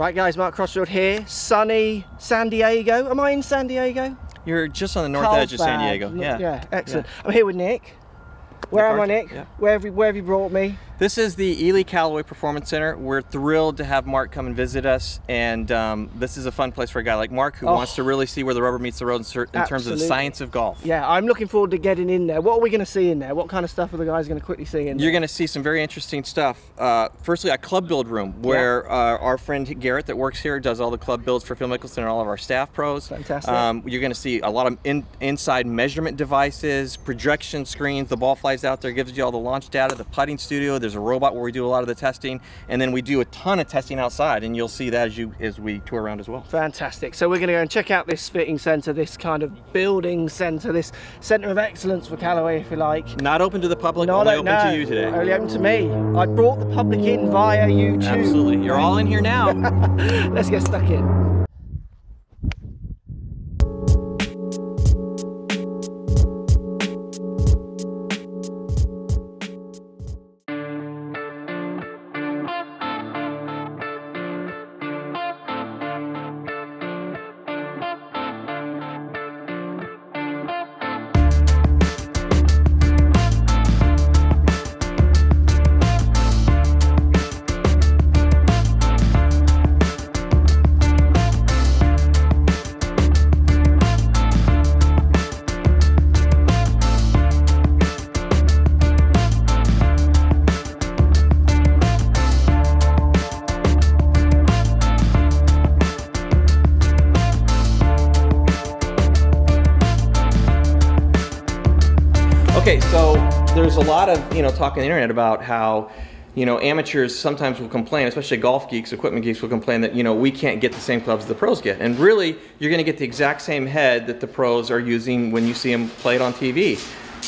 Right guys, Mark Crossfield here, sunny San Diego. Am I in San Diego? You're just on the north edge of San Diego. Yeah. Yeah, excellent. Yeah. I'm here with Nick. Where am I, Nick? Yeah. Where, have you, where have you brought me? This is the Ely Callaway Performance Center. We're thrilled to have Mark come and visit us, and um, this is a fun place for a guy like Mark who oh, wants to really see where the rubber meets the road in, in terms of the science of golf. Yeah, I'm looking forward to getting in there. What are we going to see in there? What kind of stuff are the guys going to quickly see in there? You're going to see some very interesting stuff. Uh, firstly, a club build room where yeah. uh, our friend Garrett that works here does all the club builds for Phil Mickelson and all of our staff pros. Fantastic. Um, you're going to see a lot of in, inside measurement devices, projection screens. The ball flies out there, gives you all the launch data. The putting studio. There's a robot where we do a lot of the testing, and then we do a ton of testing outside, and you'll see that as you as we tour around as well. Fantastic. So we're going to go and check out this fitting centre, this kind of building centre, this centre of excellence for Callaway, if you like. Not open to the public, Not only open to you today. Only open to me. I brought the public in via YouTube. Absolutely. You're all in here now. Let's get stuck in. Okay, so there's a lot of, you know, talk on the internet about how, you know, amateurs sometimes will complain, especially golf geeks, equipment geeks will complain that, you know, we can't get the same clubs the pros get. And really, you're going to get the exact same head that the pros are using when you see them play it on TV.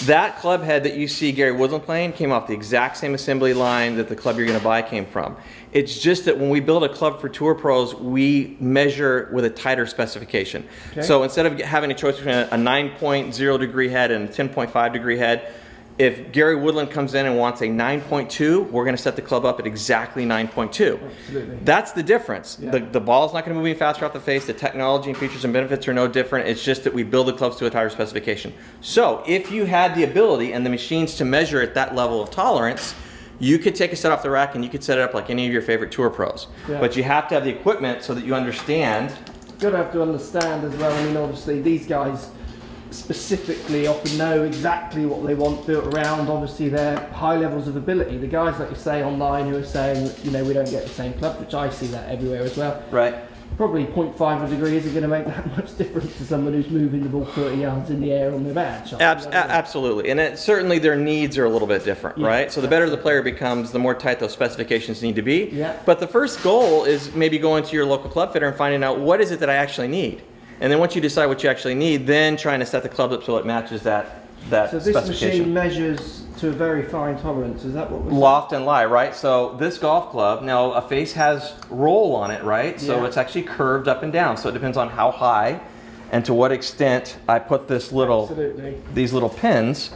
That club head that you see Gary Woodland playing came off the exact same assembly line that the club you're going to buy came from. It's just that when we build a club for tour pros, we measure with a tighter specification. Okay. So instead of having a choice between a 9.0 degree head and a 10.5 degree head, if Gary Woodland comes in and wants a 9.2, we're going to set the club up at exactly 9.2. Absolutely. That's the difference. Yeah. The, the ball's not going to move any faster off the face. The technology and features and benefits are no different. It's just that we build the clubs to a tighter specification. So if you had the ability and the machines to measure at that level of tolerance, you could take a set off the rack and you could set it up like any of your favorite tour pros. Yeah. But you have to have the equipment so that you understand. You gotta have to understand as well. I mean, obviously, these guys specifically often know exactly what they want built around obviously their high levels of ability. The guys like you say online who are saying, you know, we don't get the same club, which I see that everywhere as well. Right. Probably 0.5 of a degree isn't going to make that much difference to someone who's moving the ball 30 yards in the air on their. Abs absolutely, and it, certainly their needs are a little bit different, yeah, right? So the better the player becomes, the more tight those specifications need to be. Yeah. But the first goal is maybe going to your local club fitter and finding out what is it that I actually need. And then once you decide what you actually need, then trying to set the club up so it matches that that So this machine measures to a very fine tolerance. Is that what we're Loft saying? and lie, right? So this golf club, now a face has roll on it, right? So yeah. it's actually curved up and down. So it depends on how high and to what extent I put this little Absolutely. these little pins.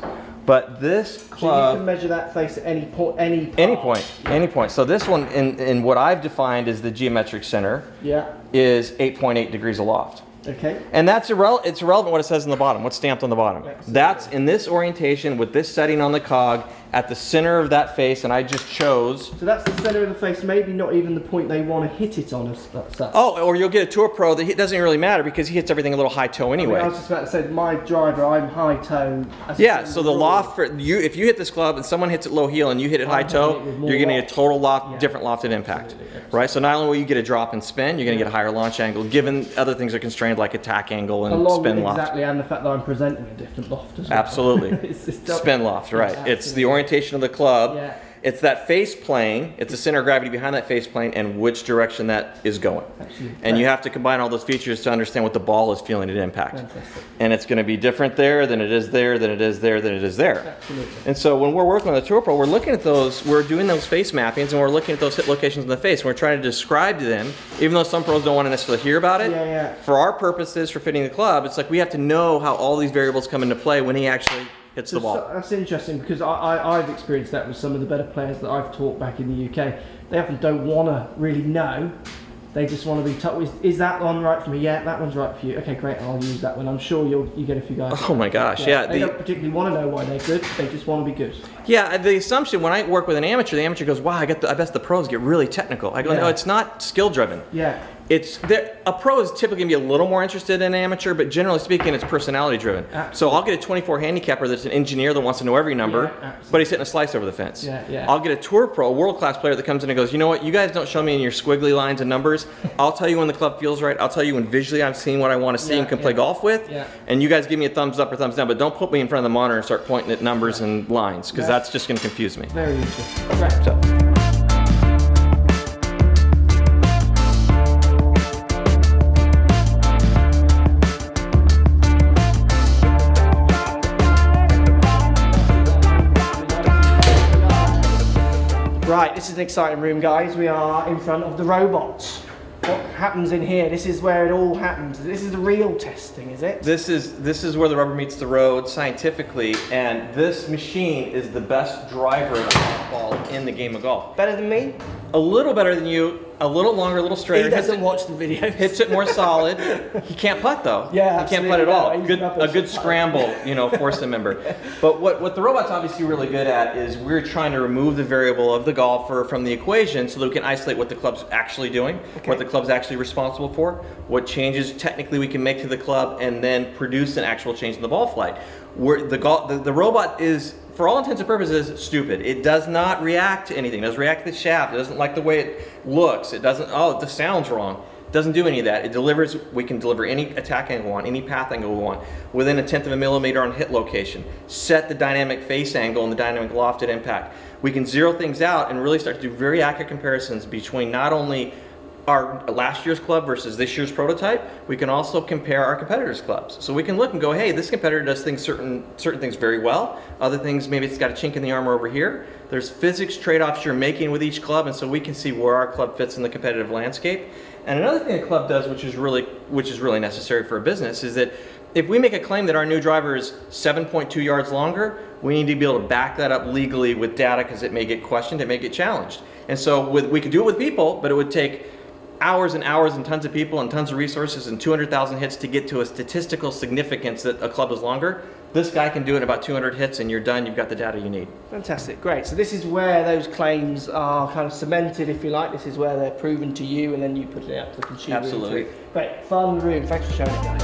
But this club, so you can measure that face at any point, any part. any point, yeah. any point. So this one, in, in what I've defined as the geometric center, yeah, is 8.8 degrees aloft. Okay. And that's irrelevant. It's irrelevant what it says on the bottom. What's stamped on the bottom? That's in this orientation with this setting on the cog at the center of that face, and I just chose. So that's the center of the face, maybe not even the point they want to hit it on. Us. Oh, or you'll get a tour pro that doesn't really matter because he hits everything a little high toe anyway. I, mean, I was just about to say, my driver, I'm high toe. Yeah, so the loft for you, if you hit this club and someone hits it low heel and you hit it high toe, you're getting a total loft, yeah. different lofted impact, absolutely, absolutely. right? So not only will you get a drop and spin, you're going to get a higher launch angle, given other things are constrained like attack angle and Along spin loft. Exactly, and the fact that I'm presenting a different loft as well. Absolutely, it's, it's spin loft, right? It's the orientation of the club. Yeah. It's that face plane, it's the center of gravity behind that face plane and which direction that is going. Absolutely. And you have to combine all those features to understand what the ball is feeling at impact. Fantastic. And it's going to be different there than it is there, than it is there, than it is there. Absolutely. And so when we're working on the Tour Pro, we're looking at those, we're doing those face mappings and we're looking at those hit locations in the face and we're trying to describe to them, even though some pros don't want to necessarily hear about it. Yeah, yeah. For our purposes, for fitting the club, it's like we have to know how all these variables come into play when he actually hits the ball. That's interesting because I, have experienced that with some of the better players that I've taught back in the UK. They often don't want to really know They just want to be told, is, is that one right for me? Yeah, that one's right for you. Okay, great, I'll use that one. I'm sure you'll you get a few guys. Oh my gosh, yeah. they the- don't particularly want to know why they're good. They just want to be good. Yeah, the assumption when I work with an amateur, the amateur goes, "Wow, I get the, I bet the pros get really technical." I go, "No, it's not skill driven. Yeah. It's there, a pro is typically gonna be a little more interested in an amateur, but generally speaking, it's personality driven. So I'll get a 24 handicapper that's an engineer that wants to know every number, Yeah, but he's hitting a slice over the fence. Yeah, yeah. I'll get a tour pro, a world class player that comes in and goes, "You know what? You guys don't show me in your squiggly lines and numbers. I'll tell you when the club feels right. I'll tell you when visually I'm seeing what I want to see Yeah, and can play golf with. Yeah. And you guys give me a thumbs up or thumbs down, but don't put me in front of the monitor and start pointing at numbers and lines because Yeah. that's just going to confuse me." Very interesting. Right. So. This is an exciting room, guys. We are in front of the robots. What happens in here? This is where it all happens. This is the real testing, is it? This is this is where the rubber meets the road scientifically, and this machine is the best driver of ball in the game of golf. Better than me? A little better than you, a little longer, a little straighter. He hits doesn't it, watch the video. hits it more solid. He can't putt though. Yeah, he can't putt at all. Good, a good scramble, you know, force a member. But what what the robot's obviously really good at is we're trying to remove the variable of the golfer from the equation so that we can isolate what the club's actually doing, what the club's actually responsible for, what changes technically we can make to the club, and then produce an actual change in the ball flight. Where the, the the robot is, for all intents and purposes, stupid. It does not react to anything. It doesn't react to the shaft. It doesn't like the way it looks. It doesn't. Oh, the sound's wrong. Doesn't do any of that. It delivers. We can deliver any attack angle want, any path angle we want, within a tenth of a millimeter on hit location. Set the dynamic face angle and the dynamic lofted impact. We can zero things out and really start to do very accurate comparisons between not only our last year's club versus this year's prototype, we can also compare our competitors' clubs. So we can look and go, hey, this competitor does things certain certain things very well. Other things, maybe it's got a chink in the armor over here. There's physics trade-offs you're making with each club, and so we can see where our club fits in the competitive landscape. And another thing a club does, which is really which is really necessary for a business, is that if we make a claim that our new driver is 7.2 yards longer, we need to be able to back that up legally with data because it may get questioned, it may get challenged. And so with, we could do it with people, but it would take hours and hours and tons of people and tons of resources and 200,000 hits to get to a statistical significance that a club is longer. This guy can do it in about 200 hits and you're done, you've got the data you need. Fantastic, great. So this is where those claims are kind of cemented, if you like. This is where they're proven to you, and then you put it out to the consumer. Absolutely. Great, fun room. Thanks for showing it, guys.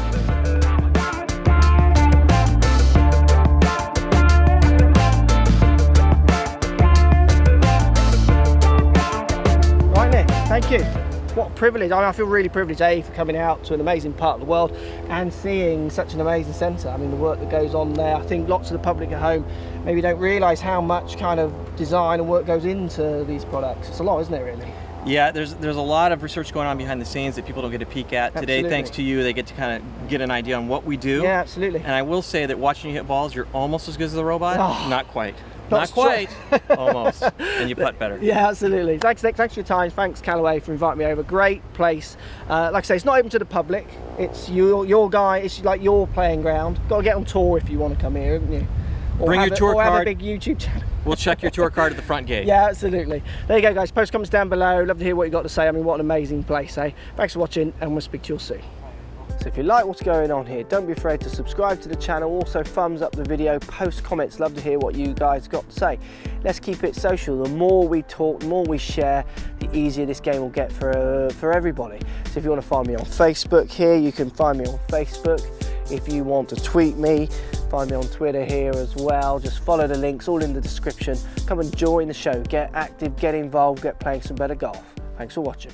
Right, Nick. Thank you. What a privilege. I, mean, I feel really privileged, A, for coming out to an amazing part of the world and seeing such an amazing centre. I mean, the work that goes on there. I think lots of the public at home maybe don't realise how much kind of design and work goes into these products. It's a lot, isn't it, really? Yeah, there's there's a lot of research going on behind the scenes that people don't get a peek at. Today, thanks to you, they get to kind of get an idea on what we do. Yeah, absolutely. And I will say that watching you hit balls, you're almost as good as the robot. Oh. Not quite. Not quite. quite. almost. And you putt better. Yeah, absolutely. Thanks, Nick. Thanks for your time. Thanks, Callaway, for inviting me over. Great place. Uh, like I say, it's not open to the public. It's your your guy. It's like your playing ground. Got to get on tour if you want to come here, haven't you? Or Bring your a- tour or have a card. big YouTube channel. We'll check your tour card at the front gate. Yeah, absolutely. There you go, guys. Post comments down below. Love to hear what you got to say. I mean, what an amazing place, eh? Thanks for watching, and we'll speak to you all soon. So if you like what's going on here, don't be afraid to subscribe to the channel. Also, thumbs up the video, post comments. Love to hear what you guys got to say. Let's keep it social. The more we talk, the more we share, the easier this game will get for uh, for everybody. So if you want to find me on Facebook here, you can find me on Facebook. If you want to tweet me, find me on Twitter here as well. Just follow the links, all in the description. Come and join the show. Get active, get involved, get playing some better golf. Thanks for watching.